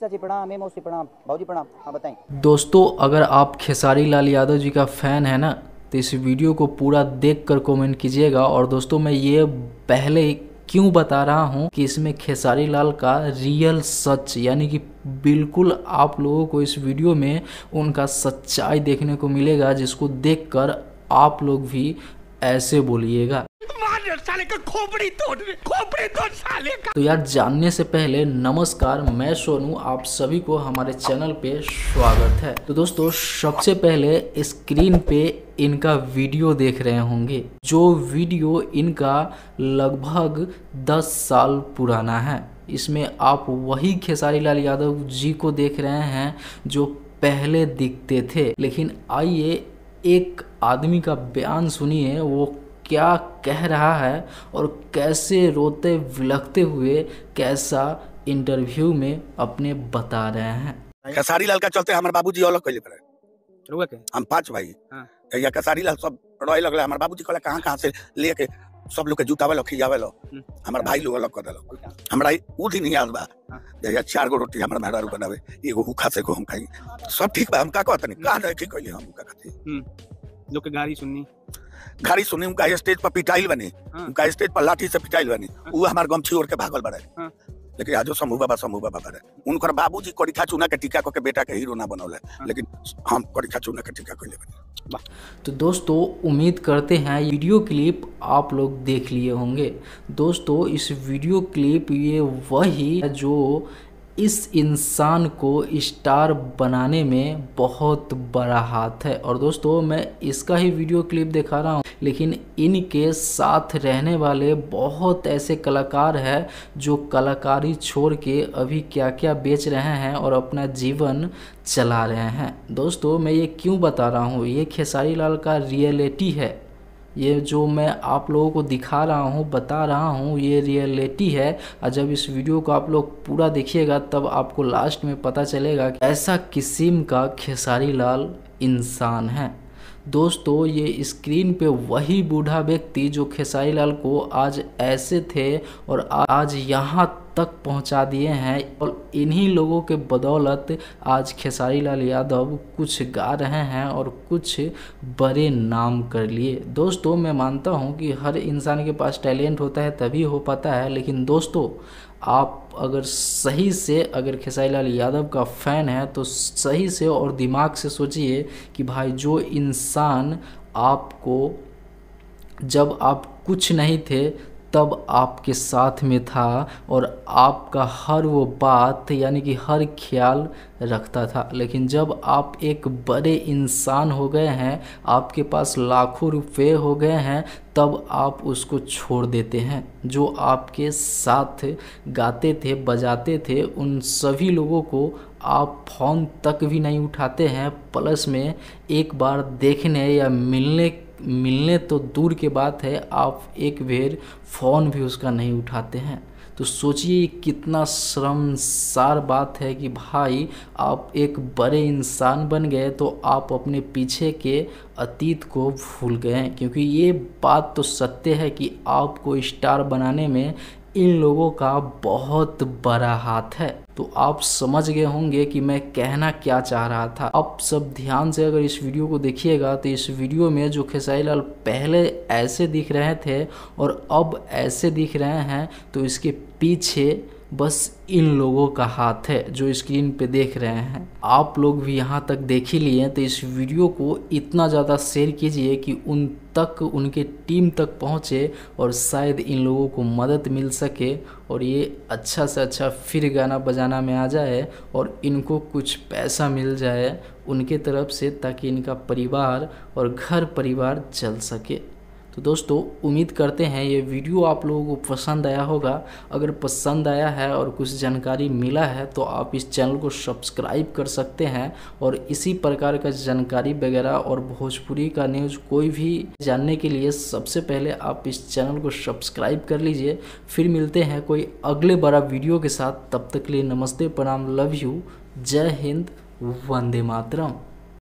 चाची प्रणाम ए मौसी प्रणाम भाजी प्रणाम। हाँ बताएँ। दोस्तों, अगर आप खेसारी लाल यादव जी का फ़ैन है ना तो इस वीडियो को पूरा देख कर कॉमेंट कीजिएगा। और दोस्तों, मैं ये पहले क्यों बता रहा हूँ कि इसमें खेसारी लाल का रियल सच, यानी कि बिल्कुल आप लोगों को इस वीडियो में उनका सच्चाई देखने को मिलेगा, जिसको देखकर आप लोग भी ऐसे बोलिएगा। साले का खोपड़ी तोड़ खोपड़ी तोड़ साले का। तो यार, जानने से पहले नमस्कार, मैं सोनू, आप सभी को हमारे चैनल पे स्वागत है। तो दोस्तों, सबसे पहले स्क्रीन पे इनका वीडियो देख रहे होंगे। जो वीडियो इनका लगभग 10 साल पुराना है। इसमें आप वही खेसारी लाल यादव जी को देख रहे हैं जो पहले दिखते थे। लेकिन आइए, एक आदमी का बयान सुनिए, वो क्या कह रहा है और कैसे रोते विलखते हुए कैसा इंटरव्यू में अपने बता रहे हैं। खेसारी लाल का चलते हमारे बाबूजी अलग कैले पड़े। के? हम पाँच भाई। हाँ। या खेसारी लाल सब रोए लगले हमारे बाबूजी कहले कहाँ कहाँ से लेके सब लोग के जुटावे लो खियावे लो हम्म। हमारे भाई लोग अलग कर देलो। हमरा उ दिन याद बा। हाँ। जहिया चार गो रोटी हमारे मेहरारू बनावे एगो हुखा से को हम खाई। सब ठीक बा। हम का कहत नहीं कहाँ नहीं ठीक कइले हम का कहते लोग के गाड़ी सुननी। घाड़ी सुनी उनका स्टेज पर पिटाइल बनी हाँ। उनका स्टेज पर लाठी से पिटाइल बनी। उ हमार गमछी ओढ़ के भागल बड़े हाँ। लेकिन आजो समूह बाबा समूह बाबा बड़े उनकर बाबूजी कड़ीखा चूना के टीका को के बेटा के हीरो ना बनौले। लेकिन हम कड़ीखा चूना के टीका कइले बनी। तो दोस्तों उम्मीद करते हैं वीडियो क्लिप आप लोग देख लिए होंगे। दोस्तों इस वीडियो क्लिप ये वही है जो इस इंसान को स्टार बनाने में बहुत बड़ा हाथ है। और दोस्तों, मैं इसका ही वीडियो क्लिप दिखा रहा हूँ, लेकिन इनके साथ रहने वाले बहुत ऐसे कलाकार हैं जो कलाकारी छोड़ के अभी क्या क्या बेच रहे हैं और अपना जीवन चला रहे हैं। दोस्तों, मैं ये क्यों बता रहा हूँ? ये खेसारी लाल का रियलिटी है। ये जो मैं आप लोगों को दिखा रहा हूँ, बता रहा हूँ, ये रियलिटी है। और जब इस वीडियो को आप लोग पूरा देखिएगा, तब आपको लास्ट में पता चलेगा कि ऐसा किस्म का खेसारी लाल इंसान है। दोस्तों, ये स्क्रीन पे वही बूढ़ा व्यक्ति जो खेसारी लाल को आज ऐसे थे और आज यहाँ तक पहुँचा दिए हैं और इन्हीं लोगों के बदौलत आज खेसारी लाल यादव कुछ गा रहे हैं और कुछ बड़े नाम कर लिए। दोस्तों, मैं मानता हूँ कि हर इंसान के पास टैलेंट होता है, तभी हो पाता है, लेकिन दोस्तों, आप अगर सही से, अगर खेसारी लाल यादव का फ़ैन है तो सही से और दिमाग से सोचिए कि भाई, जो इंसान आपको, जब आप कुछ नहीं थे तब आपके साथ में था और आपका हर वो बात, यानी कि हर ख्याल रखता था। लेकिन जब आप एक बड़े इंसान हो गए हैं, आपके पास लाखों रुपए हो गए हैं, तब आप उसको छोड़ देते हैं। जो आपके साथ गाते थे, बजाते थे, उन सभी लोगों को आप फ़ोन तक भी नहीं उठाते हैं। प्लस में एक बार देखने या मिलने मिलने तो दूर के बात है, आप एक बेर फ़ोन भी उसका नहीं उठाते हैं। तो सोचिए कितना शर्मसार बात है कि भाई, आप एक बड़े इंसान बन गए तो आप अपने पीछे के अतीत को भूल गए। क्योंकि ये बात तो सत्य है कि आपको स्टार बनाने में इन लोगों का बहुत बड़ा हाथ है। तो आप समझ गए होंगे कि मैं कहना क्या चाह रहा था। अब सब ध्यान से अगर इस वीडियो को देखिएगा तो इस वीडियो में जो खेसाई लाल पहले ऐसे दिख रहे थे और अब ऐसे दिख रहे हैं तो इसके पीछे बस इन लोगों का हाथ है जो स्क्रीन पे देख रहे हैं। आप लोग भी यहाँ तक देख ही लिए तो इस वीडियो को इतना ज़्यादा शेयर कीजिए कि उन तक, उनके टीम तक पहुँचे और शायद इन लोगों को मदद मिल सके और ये अच्छा से अच्छा फिर गाना बजाना में आ जाए और इनको कुछ पैसा मिल जाए उनके तरफ़ से ताकि इनका परिवार और घर परिवार चल सके। तो दोस्तों, उम्मीद करते हैं ये वीडियो आप लोगों को पसंद आया होगा। अगर पसंद आया है और कुछ जानकारी मिला है तो आप इस चैनल को सब्सक्राइब कर सकते हैं और इसी प्रकार का जानकारी वगैरह और भोजपुरी का न्यूज़ कोई भी जानने के लिए सबसे पहले आप इस चैनल को सब्सक्राइब कर लीजिए। फिर मिलते हैं कोई अगले बड़ा वीडियो के साथ। तब तक के लिए नमस्ते, प्रणाम, लव यू। जय हिंद, वंदे मातरम।